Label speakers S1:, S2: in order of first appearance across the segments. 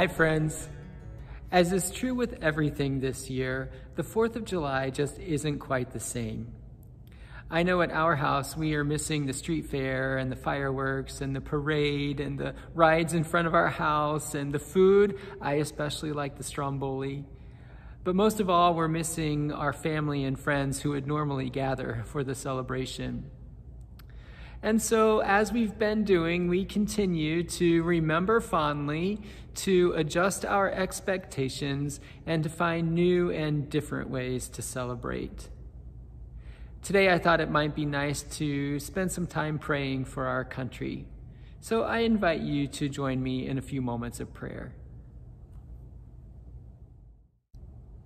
S1: Hi, friends. As is true with everything this year, the 4th of July just isn't quite the same. I know at our house we are missing the street fair and the fireworks and the parade and the rides in front of our house and the food. I especially like the stromboli. But most of all, we're missing our family and friends who would normally gather for the celebration. And so, as we've been doing, we continue to remember fondly, to adjust our expectations, and to find new and different ways to celebrate. Today, I thought it might be nice to spend some time praying for our country. So, I invite you to join me in a few moments of prayer.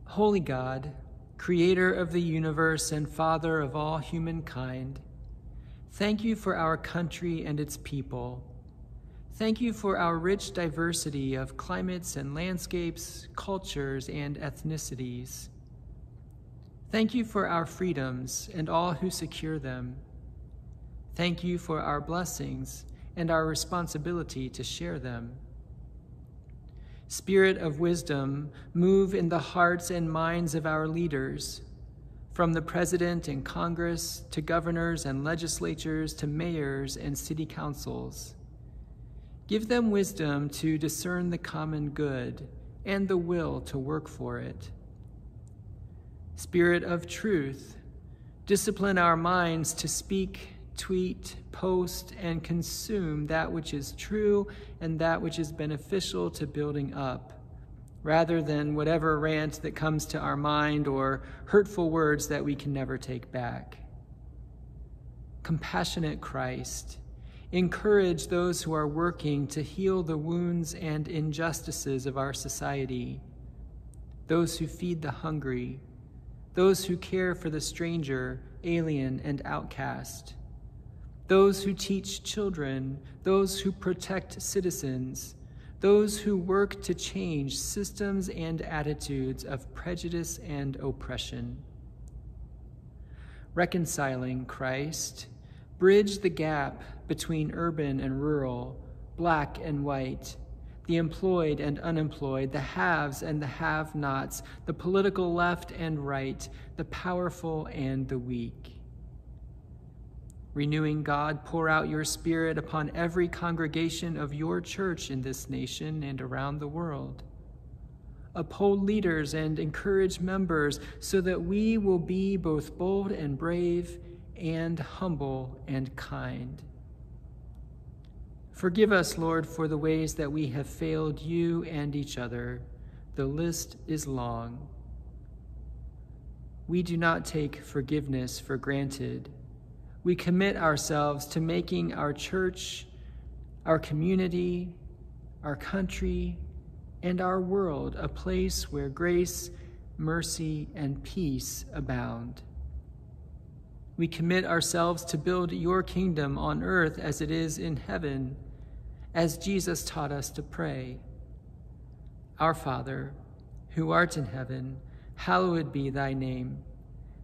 S1: Holy God, creator of the universe and father of all humankind, Thank you for our country and its people. Thank you for our rich diversity of climates and landscapes, cultures, and ethnicities. Thank you for our freedoms and all who secure them. Thank you for our blessings and our responsibility to share them. Spirit of wisdom, move in the hearts and minds of our leaders from the president and Congress to governors and legislatures to mayors and city councils. Give them wisdom to discern the common good and the will to work for it. Spirit of truth, discipline our minds to speak, tweet, post, and consume that which is true and that which is beneficial to building up rather than whatever rant that comes to our mind or hurtful words that we can never take back. Compassionate Christ, encourage those who are working to heal the wounds and injustices of our society, those who feed the hungry, those who care for the stranger, alien, and outcast, those who teach children, those who protect citizens those who work to change systems and attitudes of prejudice and oppression. Reconciling Christ, bridge the gap between urban and rural, black and white, the employed and unemployed, the haves and the have nots, the political left and right, the powerful and the weak. Renewing God, pour out your Spirit upon every congregation of your church in this nation and around the world. Uphold leaders and encourage members so that we will be both bold and brave and humble and kind. Forgive us, Lord, for the ways that we have failed you and each other. The list is long. We do not take forgiveness for granted we commit ourselves to making our church, our community, our country, and our world a place where grace, mercy, and peace abound. We commit ourselves to build your kingdom on earth as it is in heaven, as Jesus taught us to pray. Our Father, who art in heaven, hallowed be thy name.